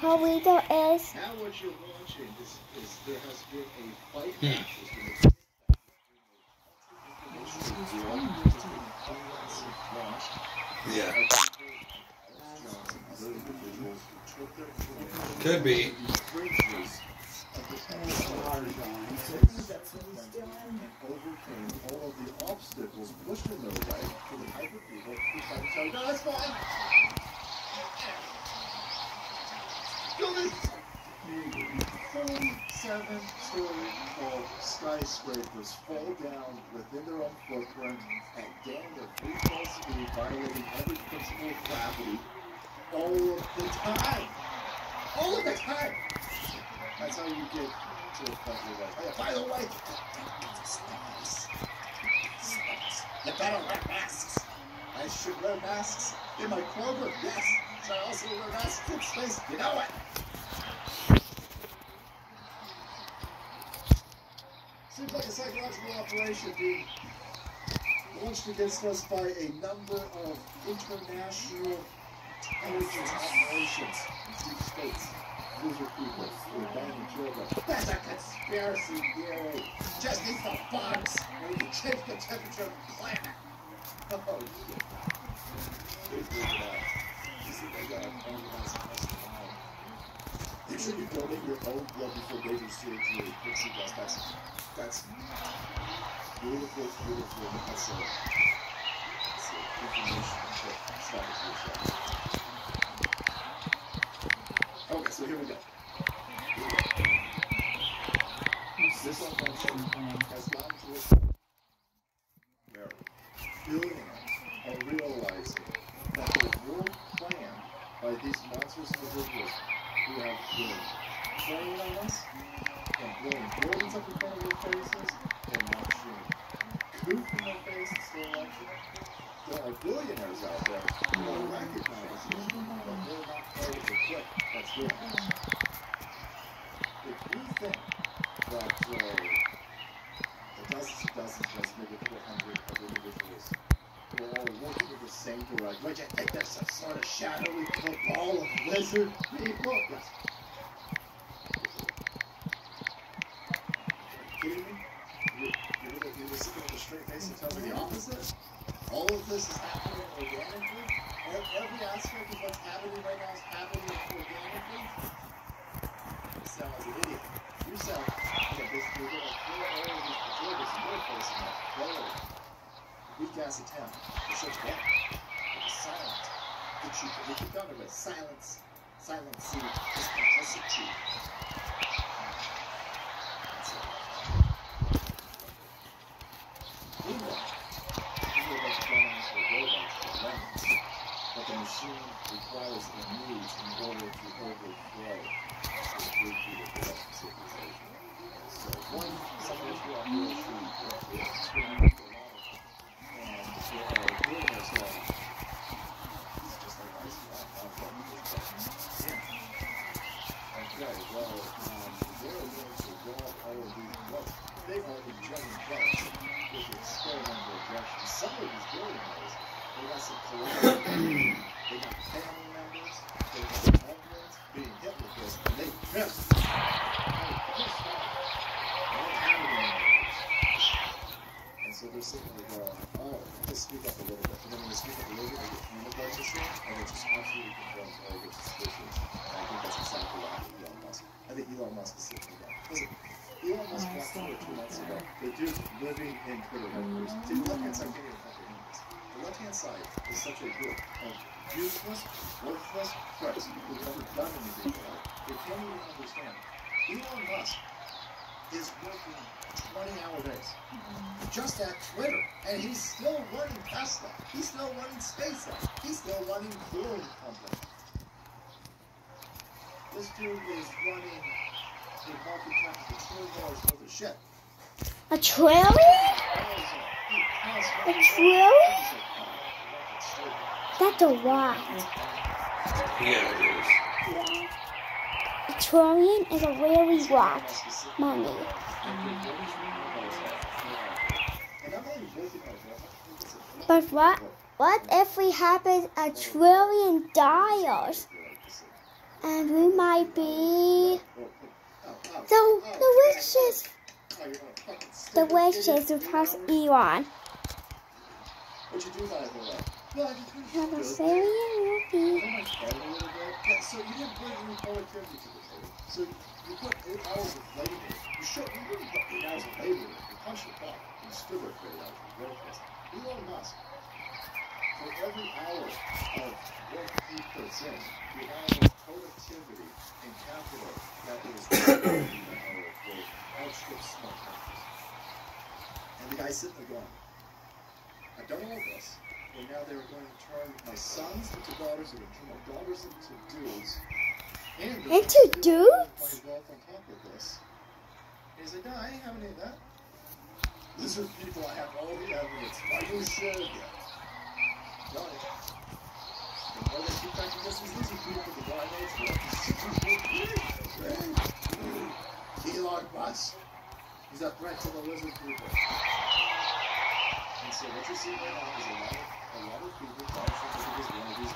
Polito is Now what you're watching is, is there has been a fight Hmm. match. There's been a information launched. Yeah. Johnson, other individuals who took their claim Could be. infringements of the and overcame all of the obstacles pushed in their way for the type of people who try to tell you, no, that's fine. Tall skyscrapers fall down within their own footprint and damn their free fall speed, violating every principle of gravity all of the time. All of the time. That's how you get to a where like, oh, by the way. You better wear masks. I should wear masks in my Kroger, yes. Wear masks in space. You know it. Seems like a psychological operation being launched against us by a number of international intelligence operations in deep states. Loser people who are children. That's a conspiracy theory. Just need some bugs, and we can change the temperature of the planet. Oh, shit. They figured it out. You see, they got organized testify. You donate your own blood before baby surgery. Pixie dust. That's, that's beautiful, beautiful. That's a, that's a information. Okay, so here we go has gotten to a point where billionaires are realizing that the world plan by these monstrous individuals who have been preying on us and blowing buildings up in front of their faces and launching coup in their face and still launching it. There are billionaires out there who are recognizing that they're not of the clique that's this. If you think that uh, the dozens and dozens, a couple hundred of individuals who are all working in the same direction, would you think there's some sort of shadowy cabal of lizard people? Yes. kidding me? You, you're gonna, you're gonna sit there with a straight face and tell me the opposite? All of this is happening organically? Every aspect of what's happening right now is happening organically? You sound like an idiot. You sound like this, you're gonna throw all of these pejorators and you're facing that. Whoa. Weak ass attempt. It's such bad. It's silent. Get you, get you done with silence. Silence, see, just complicity. That's it. Meanwhile, these are like drones or robots or lemons, but the machine requires and needs in order to overthrow the three feet of the civilization. So one, some of this operation is experienced a lot of it. And there are billionaires like, it's just like ice cream, I'm from yeah. Okay, well, um, they're going to develop all of these drugs. Injecting drugs with injections. Some of these they got some collaborators, they got family members, they got loved ones being hit with this, and they pissed. And so they're sitting there going, oh, just speak up a little bit. And then when they speak up a little bit, they get blood tissue, and it just absolutely all their suspicions. And I think that's exactly what happened to Elon Musk. I think Elon Musk is sitting there listen, Elon Musk bought Twitter two months ago. The dude living in Twitter. See, the side even comprehend this. The left-hand side is such a group of useless, worthless pricks who've never done anything for it. They can't even understand. Elon Musk is working 20-hour days just at Twitter, and he's still running Tesla. He's still running SpaceX. He's still running Boom Company. This dude is running a trillion dollars worth of shit. a trillion? That's a lot. Yeah, it is. A trillion is a really lot money. But what? What if we have a trillion dollars? And we might be Oh, oh, the oh, fucking The idiot. who pass Elon. You Have a bit. Yeah, so you didn't bring any productivity to the table. So you put eight hours of labor. You show you really put eight hours of labor. You punch the clock and still work eight hours of work. Elon Musk. For every hour of work he puts in, amount of productivity and capital that is required in that hour of work outstrips small companies. And the guy's sitting there going, I've done all this, and now they're going to turn my sons into daughters, they're going to turn my daughters into dudes. And Into dudes? My wealth on top of this. And he's like, no, I ain't having any of that. These are people I have all the evidence. Why you should get? Got it. And all they keep back against these lizard people, the guy knows what. Elon Musk. He's a threat to the lizard people. And so what you're seeing right now is a lot of, a lot of people trying to think of one of these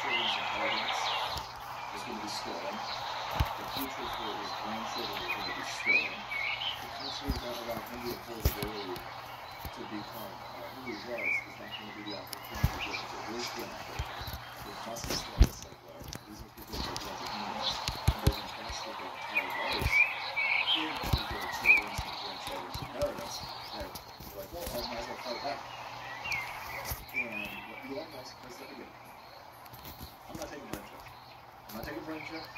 children's inheritance is going to be stolen. The future for his grandchildren is going to be stolen. The country is not allowing the affordability to become uh, who he was is not going to be the opportunity given to his grandchildren. It must be stolen somewhere. These are people who are going to humans, and they've invested their entire lives into their children's and grandchildren's inheritance. And they're like, well, I might as well fight back. And what Elon Musk has said again, I'm not taking brain chips. I'm not taking brain chips.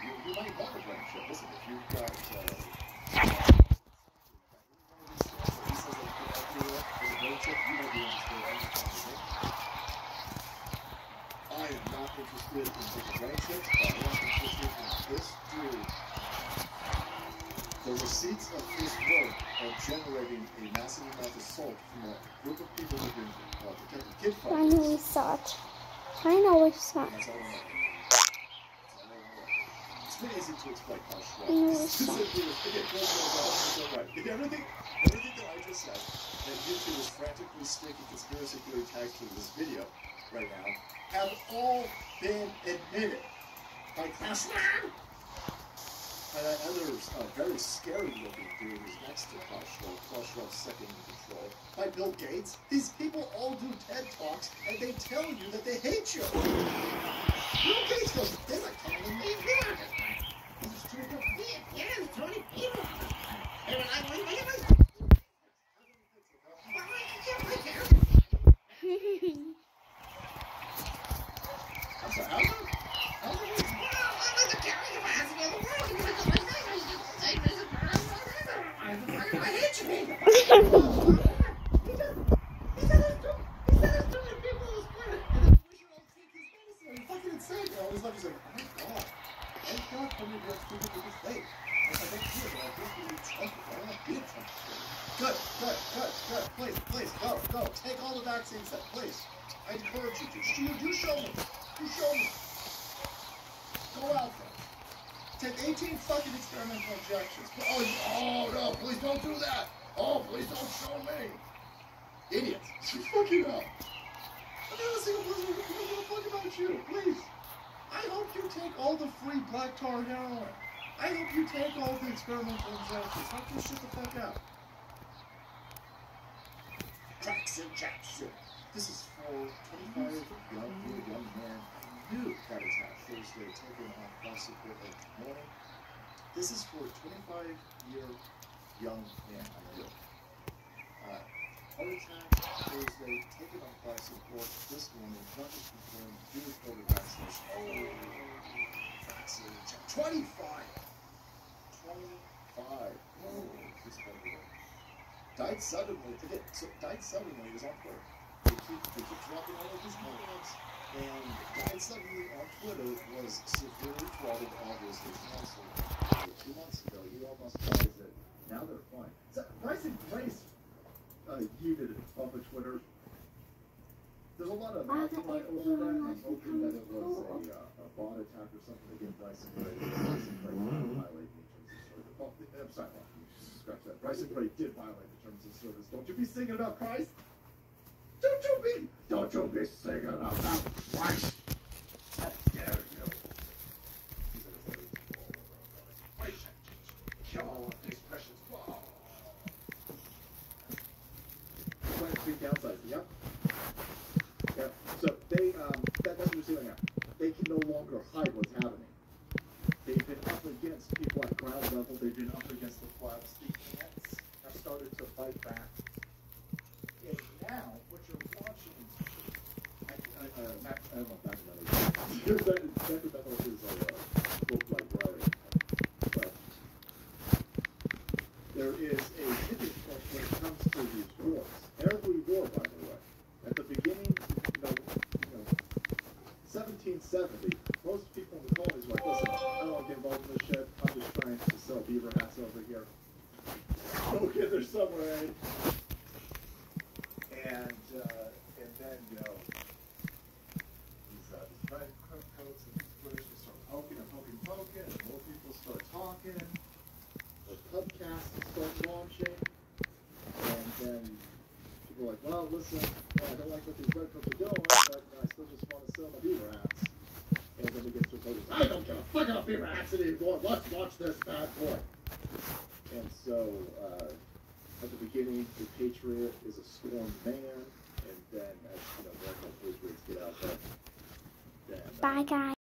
You, you might want a brain chip. Listen, if you've got, uh, he says that if you have to, uh, as a brain chip, you might be interested in it. I am not interested in taking brain chips, but I am interested in this dude. The receipts of his work are generating a massive amount of salt from a group of people who've been uh, protecting kid Finally fighters. saw it. Finally saw And it. that's all I know. That's all I know. It's very easy to explain how strong. Mm, This is it's again, close to the right. If everything, everything that I just said, that YouTube is frantically sticking conspiracy theory tags to this video right now, have all been admitted by Tesla. And that other uh, very scary looking dude who's next to Schwab, Klaus second in control, by Bill Gates. These people all do TED Talks and they tell you that they hate you. Bill Gates goes, they're not me, they're He's too good. Yeah, yeah, there's too many people. Hey, when I wait, wait, wait. I'm sorry, how long? How long? fucking insane. And all this stuff, he's like, oh my god. Thank God for me to have people to this day. I was like, I don't care, but I think we need Trump. I don't want to be a Trump supporter. Good, good, good, good. Please, please, go, go. Take all the vaccines then, please. I encourage you to. You, you show me. You show me. Go out there. Take 18 fucking experimental injections. Oh, you- oh no, please don't do that. Oh, please don't show me. Idiots. You fucking up. I'm not a single person who gives a fuck about you. Please. I hope you take all the free black tar heroin. I hope you take all the experimental injections. How can you shut the fuck up? Jackson Jackson. This is for 25 young, young men who knew that attack Thursday taken off support at morning. This is for 25 year young man. I. Uh, heart Thursday taken off life support this morning. Not just confirmed due COVID vaccination. Oh, vaccination. 25. 25. Oh, this. Died suddenly. Again, so died suddenly is on Twitter. They keep, they keep dropping all of these comments. And died suddenly on Twitter was severely throttled, obviously canceled. Two months ago, Elon Musk realized that now they're fine. So, Bryson Gray's uh, yeeted off of Twitter. There's a lot of Why the outcry over that, Elon and hoping that it was a, uh, a bot attack or something against Bryson Gray. Bryson Gray did violate the terms of service. Well, I'm sorry, well, scratch that. Bryson Gray did violate the terms of service. Don't you be singing about Christ? Don't you be, don't you be singing about Christ. Uh, there is a tipping point when it comes to these wars. Every war, by the way, at the beginning, you know, you know 1770, most people in the colonies were like, listen, I don't want to get involved in this shit. I'm just trying to sell beaver hats over here. Okay, there's submarine. And, uh, and then, you know, these, uh, these red coat- coats and these British will start poking and poking, poking, and more people start talking. The pubcasts start launching. And then people like, well, listen, well, I don't like what these redcoats are doing, but I still just want to sell my beaver hats. And then we get to a point I don't give a fuck about beaver hats anymore. Let's watch this bad boy. And so, uh, at the beginning, the patriot is a scorned man, and then as you know, more patriots get out there, then uh, Bye, guys.